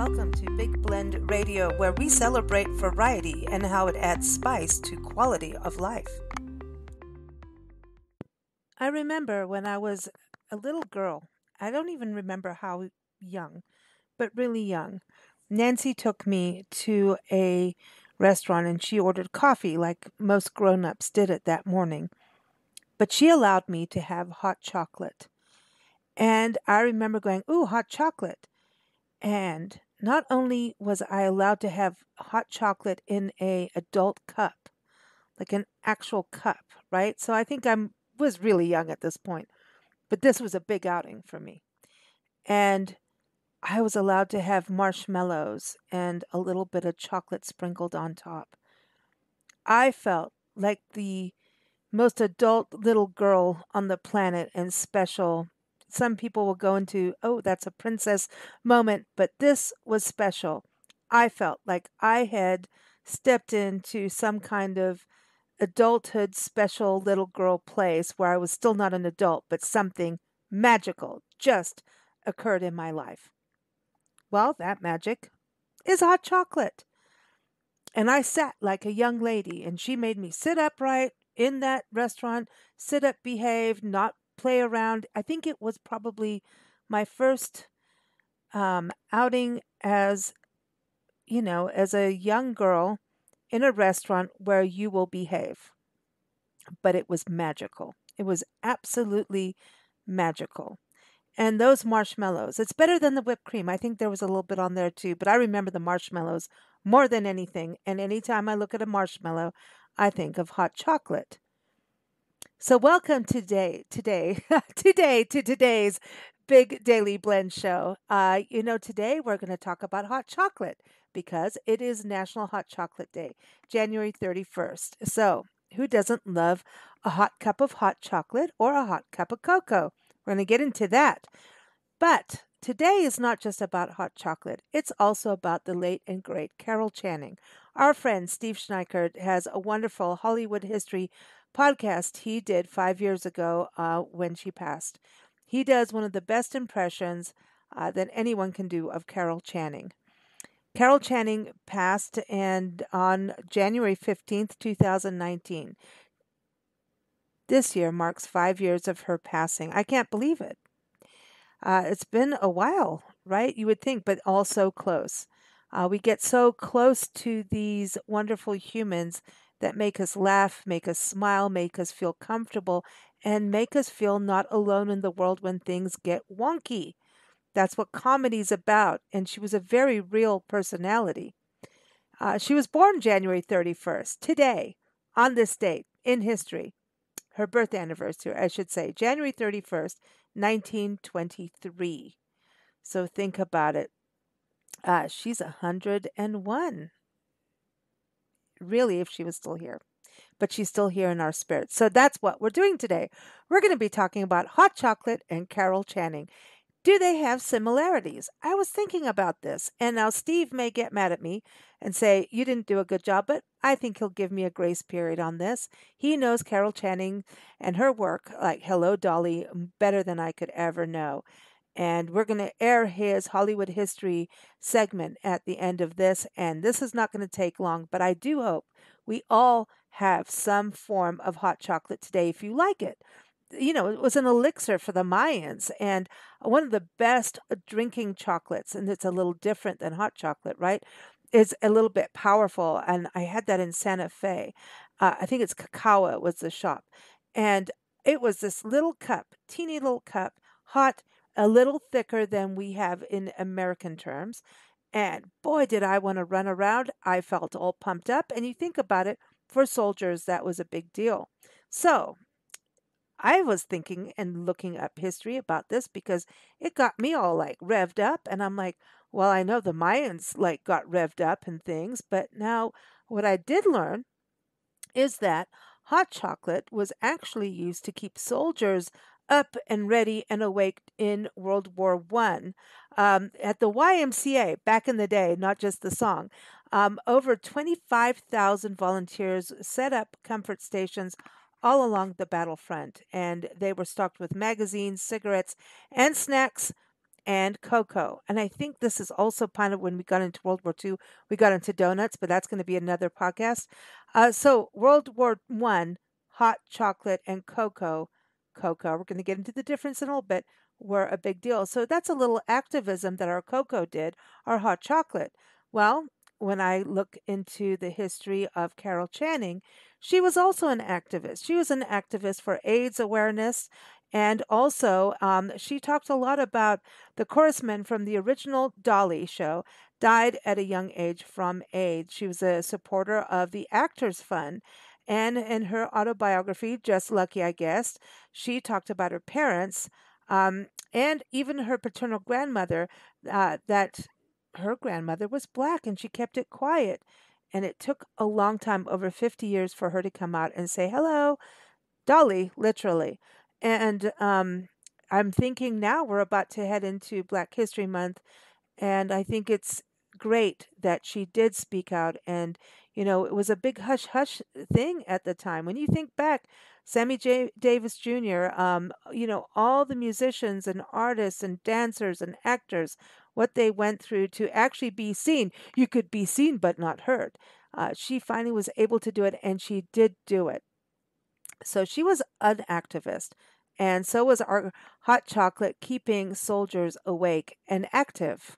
welcome to Big Blend Radio, where we celebrate variety and how it adds spice to quality of life. I remember when I was a little girl, I don't even remember how young, but really young. Nancy took me to a restaurant and she ordered coffee like most grown ups did it that morning. But she allowed me to have hot chocolate. And I remember going, Ooh, hot chocolate. And not only was I allowed to have hot chocolate in a adult cup, like an actual cup, right? So I think I'm was really young at this point, but this was a big outing for me. And I was allowed to have marshmallows and a little bit of chocolate sprinkled on top. I felt like the most adult little girl on the planet and special. Some people will go into, oh, that's a princess moment, but this was special. I felt like I had stepped into some kind of adulthood special little girl place where I was still not an adult, but something magical just occurred in my life. Well, that magic is hot chocolate. And I sat like a young lady, and she made me sit upright in that restaurant, sit up, behave, not play around. I think it was probably my first um, outing as, you know, as a young girl in a restaurant where you will behave. But it was magical. It was absolutely magical. And those marshmallows, it's better than the whipped cream. I think there was a little bit on there too, but I remember the marshmallows more than anything. And anytime I look at a marshmallow, I think of hot chocolate. So welcome today, today, today to today's big daily blend show. Uh, you know, today we're going to talk about hot chocolate because it is National Hot Chocolate Day, January 31st. So, who doesn't love a hot cup of hot chocolate or a hot cup of cocoa? We're going to get into that. But today is not just about hot chocolate, it's also about the late and great Carol Channing. Our friend Steve Schneickert has a wonderful Hollywood history podcast he did five years ago uh, when she passed. He does one of the best impressions uh, that anyone can do of Carol Channing. Carol Channing passed and on January 15th, 2019. This year marks five years of her passing. I can't believe it. Uh, it's been a while, right? You would think, but all so close. Uh, we get so close to these wonderful humans that make us laugh, make us smile, make us feel comfortable, and make us feel not alone in the world when things get wonky. That's what comedy's about. And she was a very real personality. Uh, she was born January 31st, today, on this date in history. Her birth anniversary, I should say, January 31st, 1923. So think about it. Uh, she's 101. Really, if she was still here. But she's still here in our spirit. So that's what we're doing today. We're going to be talking about hot chocolate and Carol Channing. Do they have similarities? I was thinking about this, and now Steve may get mad at me and say, You didn't do a good job, but I think he'll give me a grace period on this. He knows Carol Channing and her work, like Hello Dolly, better than I could ever know. And we're going to air his Hollywood history segment at the end of this. And this is not going to take long, but I do hope we all have some form of hot chocolate today if you like it you know, it was an elixir for the Mayans and one of the best drinking chocolates. And it's a little different than hot chocolate, right? It's a little bit powerful. And I had that in Santa Fe. Uh, I think it's Cacao was the shop. And it was this little cup, teeny little cup, hot, a little thicker than we have in American terms. And boy, did I want to run around. I felt all pumped up. And you think about it, for soldiers, that was a big deal. So I was thinking and looking up history about this because it got me all like revved up. And I'm like, well, I know the Mayans like got revved up and things, but now what I did learn is that hot chocolate was actually used to keep soldiers up and ready and awake in World War One. Um, at the YMCA back in the day, not just the song, um, over 25,000 volunteers set up comfort stations all along the battlefront, and they were stocked with magazines, cigarettes, and snacks and cocoa. And I think this is also kind of when we got into World War II, we got into donuts, but that's going to be another podcast. Uh, so World War One, hot chocolate and cocoa, cocoa. We're going to get into the difference in a little bit. Were a big deal. So that's a little activism that our cocoa did, our hot chocolate. Well, when I look into the history of Carol Channing, she was also an activist. She was an activist for AIDS awareness and also, um, she talked a lot about the chorusman from the original Dolly show died at a young age from AIDS. She was a supporter of the Actors Fund. And in her autobiography, Just Lucky, I Guess, she talked about her parents um, and even her paternal grandmother, uh, that her grandmother was black and she kept it quiet. And it took a long time, over 50 years, for her to come out and say, hello, Dolly, literally. And um, I'm thinking now we're about to head into Black History Month, and I think it's great that she did speak out. And, you know, it was a big hush hush thing at the time. When you think back, Sammy J. Davis Jr., um, you know, all the musicians and artists and dancers and actors, what they went through to actually be seen. You could be seen but not heard. Uh, she finally was able to do it, and she did do it. So she was an activist, and so was our hot chocolate, keeping soldiers awake and active.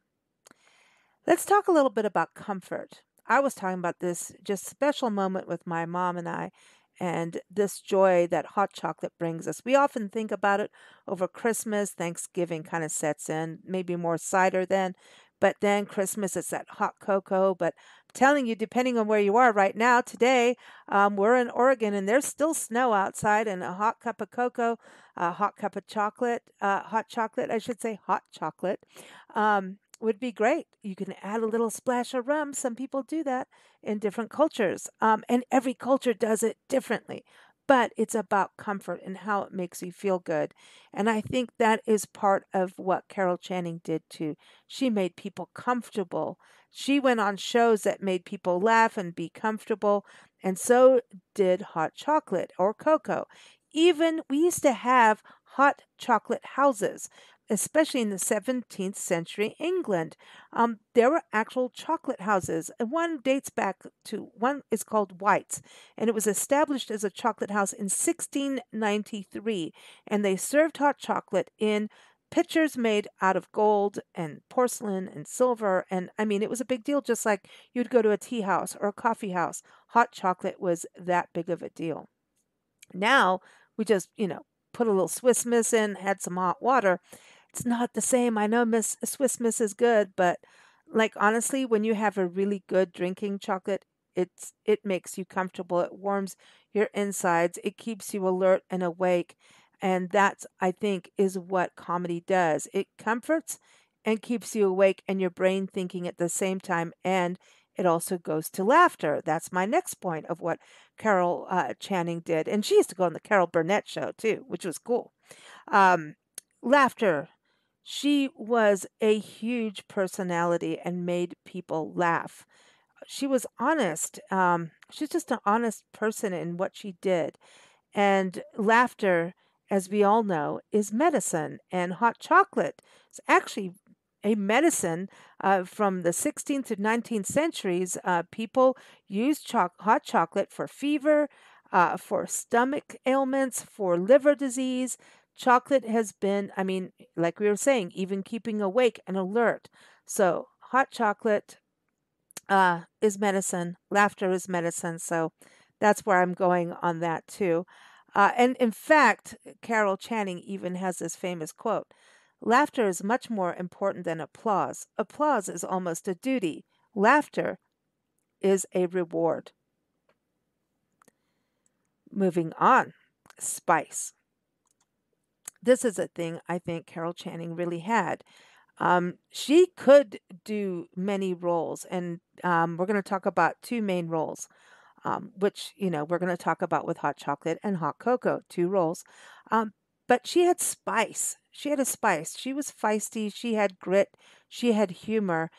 Let's talk a little bit about comfort. I was talking about this just special moment with my mom and I, and this joy that hot chocolate brings us. We often think about it over Christmas, Thanksgiving kind of sets in, maybe more cider then, but then Christmas, it's that hot cocoa. But I'm telling you, depending on where you are right now, today, um, we're in Oregon and there's still snow outside, and a hot cup of cocoa, a hot cup of chocolate, uh, hot chocolate, I should say, hot chocolate. Um, would be great. You can add a little splash of rum. Some people do that in different cultures, um, and every culture does it differently but it's about comfort and how it makes you feel good. And I think that is part of what Carol Channing did too. She made people comfortable. She went on shows that made people laugh and be comfortable, and so did hot chocolate or cocoa. Even we used to have hot chocolate houses especially in the 17th century England. Um, there were actual chocolate houses. And one dates back to one is called White's, and it was established as a chocolate house in 1693. And they served hot chocolate in pitchers made out of gold and porcelain and silver. And I mean, it was a big deal, just like you'd go to a tea house or a coffee house. Hot chocolate was that big of a deal. Now we just, you know, put a little Swiss Miss in, had some hot water, it's not the same. I know Miss Swiss Miss is good, but like honestly, when you have a really good drinking chocolate, it's it makes you comfortable. It warms your insides. It keeps you alert and awake. And that's I think is what comedy does. It comforts and keeps you awake and your brain thinking at the same time and it also goes to laughter. That's my next point of what Carol uh, Channing did. And she used to go on the Carol Burnett show too, which was cool. Um, laughter she was a huge personality and made people laugh. She was honest. Um, she's just an honest person in what she did. And laughter, as we all know, is medicine. And hot chocolate is actually a medicine uh, from the 16th to 19th centuries. Uh, people used cho- hot chocolate for fever, uh, for stomach ailments, for liver disease, Chocolate has been, I mean, like we were saying, even keeping awake and alert. So, hot chocolate uh, is medicine, laughter is medicine. So, that's where I'm going on that too. Uh, and in fact, Carol Channing even has this famous quote Laughter is much more important than applause. Applause is almost a duty, laughter is a reward. Moving on, spice this is a thing I think Carol Channing really had. Um, she could do many roles, and um, we're going to talk about two main roles, um, which you know we're going to talk about with hot chocolate and hot cocoa, two roles. Um, but she had spice. She had a spice. She was feisty. She had grit. She had humor,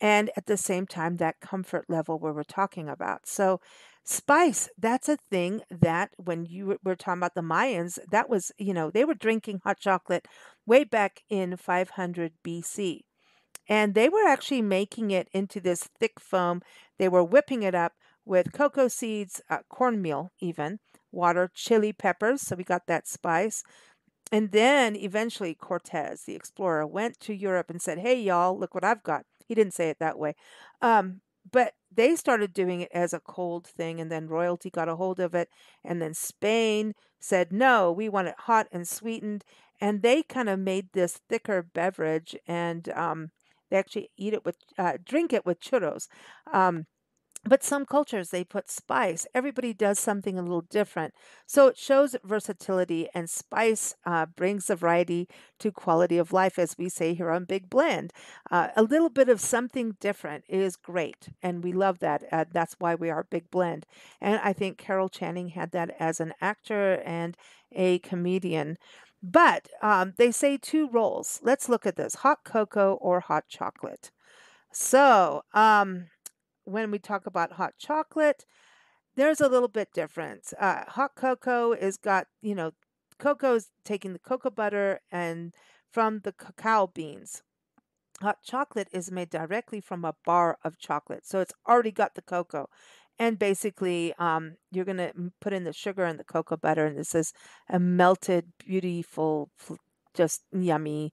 and at the same time, that comfort level where we're talking about. So, spice, that's a thing that when you were talking about the Mayans, that was, you know, they were drinking hot chocolate way back in 500 BC. And they were actually making it into this thick foam. They were whipping it up with cocoa seeds, uh, cornmeal, even water, chili peppers. So we got that spice. And then eventually Cortez, the explorer, went to Europe and said, Hey, y'all, look what I've got. He didn't say it that way. Um, but they started doing it as a cold thing, and then royalty got a hold of it. And then Spain said, No, we want it hot and sweetened. And they kind of made this thicker beverage, and um, they actually eat it with, uh, drink it with churros. Um, but some cultures they put spice everybody does something a little different. So it shows versatility and spice uh, brings a variety to quality of life as we say here on big blend. Uh, a little bit of something different is great and we love that uh, that's why we are big blend. And i think carol channing had that as an actor and a comedian. But um, they say two roles. Let's look at this hot cocoa or hot chocolate. So um, when we talk about hot chocolate, there's a little bit difference. Uh, hot cocoa is got, you know, cocoa is taking the cocoa butter and from the cacao beans. Hot chocolate is made directly from a bar of chocolate. So it's already got the cocoa. And basically, um, you're going to put in the sugar and the cocoa butter, and this is a melted, beautiful, just yummy,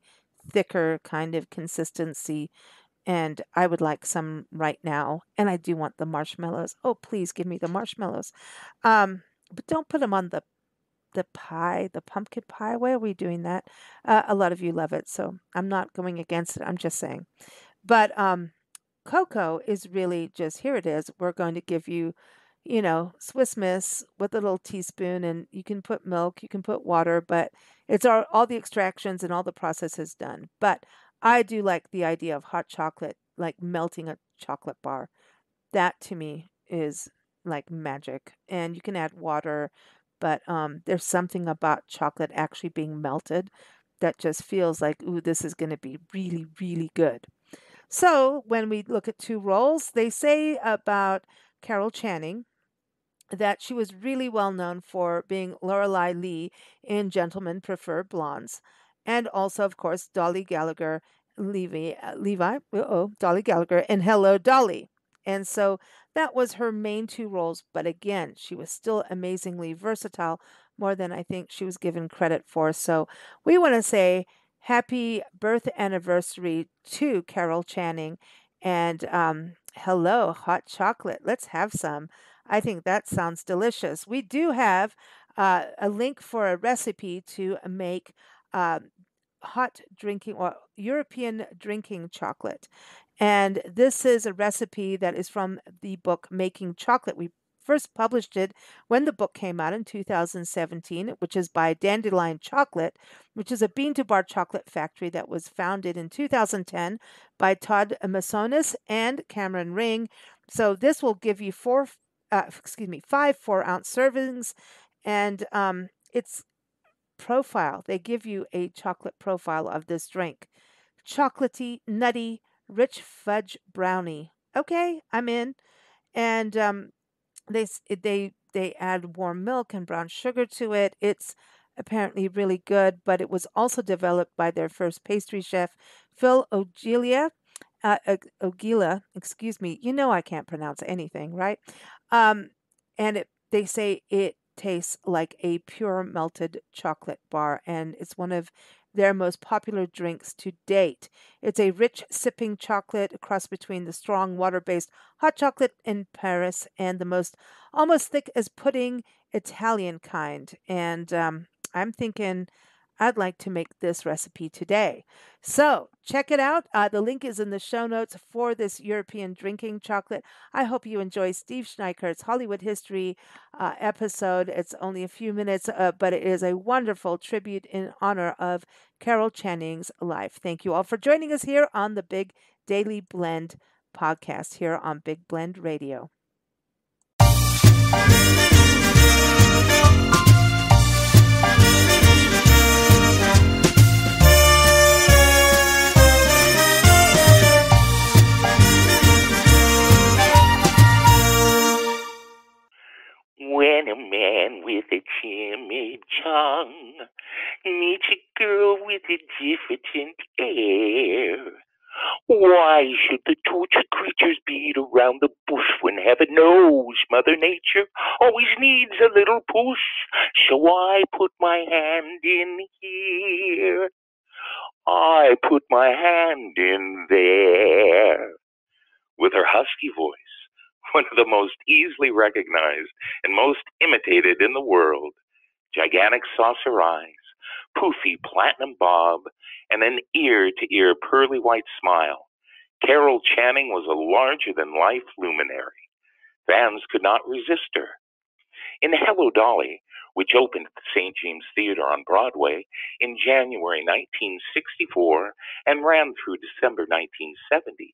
thicker kind of consistency and I would like some right now. And I do want the marshmallows. Oh, please give me the marshmallows. Um, but don't put them on the the pie, the pumpkin pie. Why are we doing that? Uh, a lot of you love it, so I'm not going against it. I'm just saying. But um, cocoa is really just here. It is. We're going to give you, you know, Swiss Miss with a little teaspoon, and you can put milk, you can put water, but it's all all the extractions and all the processes done. But I do like the idea of hot chocolate, like melting a chocolate bar. That to me is like magic. And you can add water, but um, there's something about chocolate actually being melted that just feels like, ooh, this is going to be really, really good. So when we look at two roles, they say about Carol Channing that she was really well known for being Lorelei Lee in Gentlemen Prefer Blondes and also, of course, Dolly Gallagher, Levi, uh, Levi, oh, Dolly Gallagher, and Hello Dolly. And so that was her main two roles. But again, she was still amazingly versatile, more than I think she was given credit for. So we want to say happy birth anniversary to Carol Channing. And um, hello, hot chocolate. Let's have some. I think that sounds delicious. We do have uh, a link for a recipe to make um, hot drinking or European drinking chocolate. And this is a recipe that is from the book Making Chocolate. We first published it when the book came out in 2017, which is by Dandelion Chocolate, which is a bean to bar chocolate factory that was founded in 2010 by Todd Masonis and Cameron Ring. So this will give you four, uh, excuse me, five four ounce servings, and um, it's profile. They give you a chocolate profile of this drink. Chocolatey, nutty, rich fudge brownie. Okay, I'm in. And um, they they they add warm milk and brown sugar to it. It's apparently really good, but it was also developed by their first pastry chef, Phil Ogilia. Uh, Ogila, excuse me. You know I can't pronounce anything, right? Um, and it, they say it tastes like a pure melted chocolate bar, and it's one of their most popular drinks to date. It's a rich sipping chocolate, a cross between the strong water based hot chocolate in Paris and the most almost thick as pudding Italian kind. And um, I'm thinking I'd like to make this recipe today. So check it out. Uh, the link is in the show notes for this European drinking chocolate. I hope you enjoy Steve Schneickert's Hollywood History uh, episode. It's only a few minutes, uh, but it is a wonderful tribute in honor of Carol Channing's life. Thank you all for joining us here on the Big Daily Blend podcast here on Big Blend Radio. Babe man with a tongue needs a girl with a diffident air. Why should the tortured creatures beat around the bush when heaven knows Mother Nature always needs a little push? So I put my hand in here. I put my hand in there. With her husky voice, one of the most easily recognized and most imitated in the world, gigantic saucer eyes, poofy platinum bob, and an ear to ear pearly white smile. Carol Channing was a larger than life luminary. Fans could not resist her. In Hello Dolly, which opened at the St. James Theater on Broadway in January 1964 and ran through December 1970,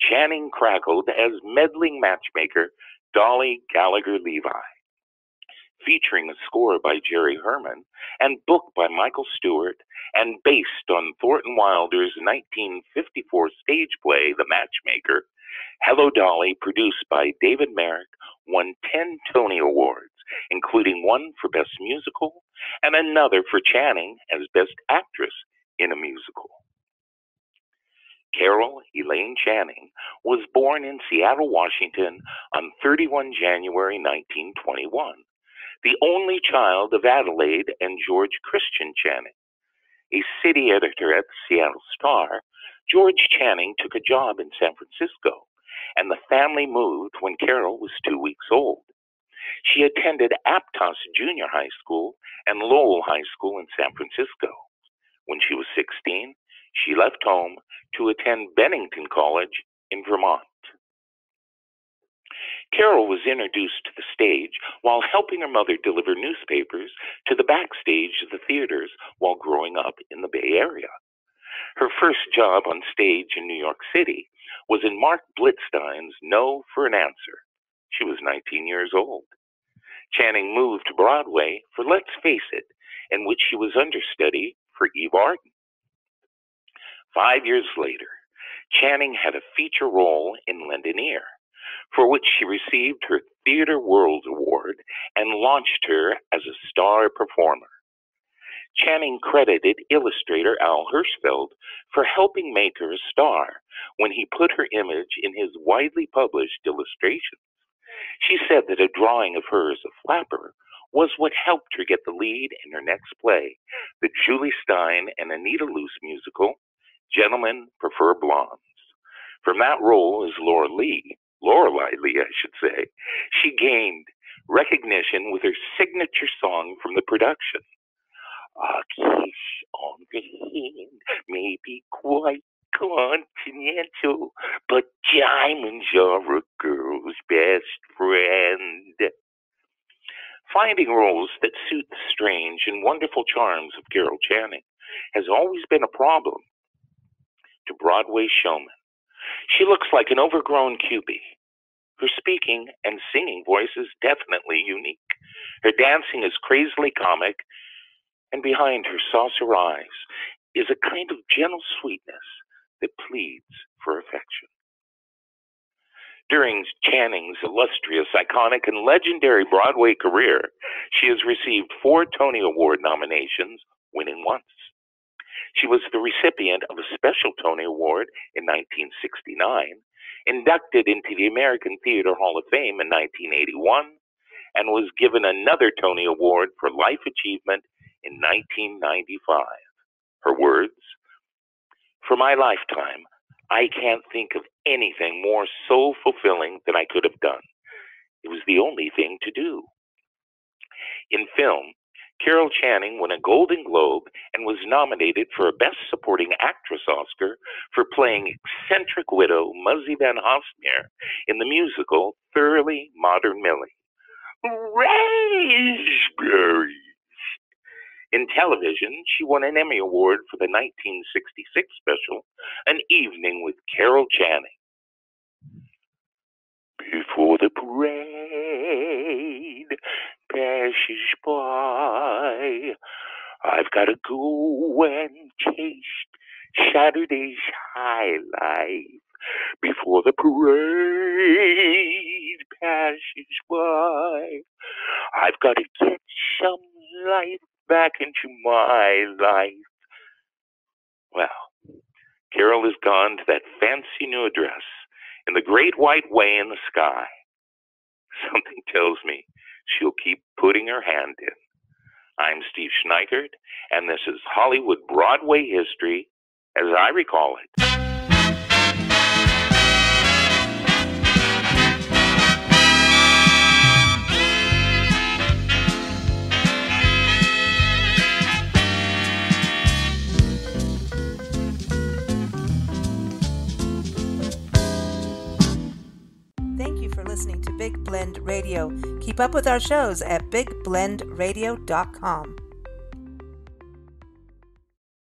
Channing crackled as meddling matchmaker Dolly Gallagher Levi featuring a score by Jerry Herman and book by Michael Stewart and based on Thornton Wilder's 1954 stage play, The Matchmaker, Hello Dolly, produced by David Merrick, won 10 Tony Awards, including one for Best Musical and another for Channing as Best Actress in a Musical. Carol Elaine Channing was born in Seattle, Washington on 31 January 1921 the only child of Adelaide and George Christian Channing. A city editor at the Seattle Star, George Channing took a job in San Francisco, and the family moved when Carol was two weeks old. She attended Aptos Junior High School and Lowell High School in San Francisco. When she was 16, she left home to attend Bennington College in Vermont. Carol was introduced to the stage while helping her mother deliver newspapers to the backstage of the theaters while growing up in the Bay Area. Her first job on stage in New York City was in Marc Blitzstein's No for an Answer. She was 19 years old. Channing moved to Broadway for Let's Face It, in which she was understudy for Eve Arden. Five years later, Channing had a feature role in Lend an Ear for which she received her Theatre World Award and launched her as a star performer. Channing credited illustrator Al Hirschfeld for helping make her a star when he put her image in his widely published illustrations. She said that a drawing of her as a flapper was what helped her get the lead in her next play, the Jule Styne and Anita Loos musical, Gentlemen Prefer Blondes. From that role as Laura Lee, Lorelei Lee, I should say, she gained recognition with her signature song from the production. A kiss on the hand may be quite continental, but diamonds are a girl's best friend. Finding roles that suit the strange and wonderful charms of Carol Channing has always been a problem to Broadway showmen. She looks like an overgrown Cupid. Her speaking and singing voice is definitely unique. Her dancing is crazily comic, and behind her saucer eyes is a kind of gentle sweetness that pleads for affection. During Channing's illustrious, iconic, and legendary Broadway career, she has received four Tony Award nominations, winning once. She was the recipient of a special Tony Award in 1969, inducted into the American Theater Hall of Fame in 1981, and was given another Tony Award for Life Achievement in 1995. Her words For my lifetime, I can't think of anything more soul fulfilling than I could have done. It was the only thing to do. In film, Carol Channing won a Golden Globe and was nominated for a Best Supporting Actress Oscar for playing eccentric widow Muzzy Van Hossmere in the musical Thoroughly Modern Millie. Raspberries! In television, she won an Emmy Award for the 1966 special An Evening with Carol Channing. Before the parade, passes by. I've got to go and taste Saturday's high life before the parade passes by. I've got to get some life back into my life. Well, Carol has gone to that fancy new address in the great white way in the sky. Something tells me she'll keep putting her hand in. I'm Steve Schneickert, and this is Hollywood Broadway history as I recall it. Listening to Big Blend Radio. Keep up with our shows at bigblendradio.com.